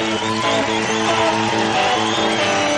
Thank you.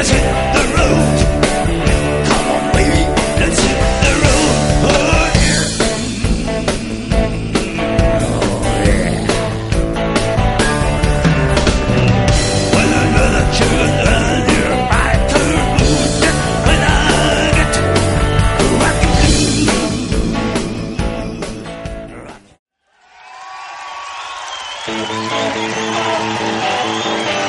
Let's hit the Thank you.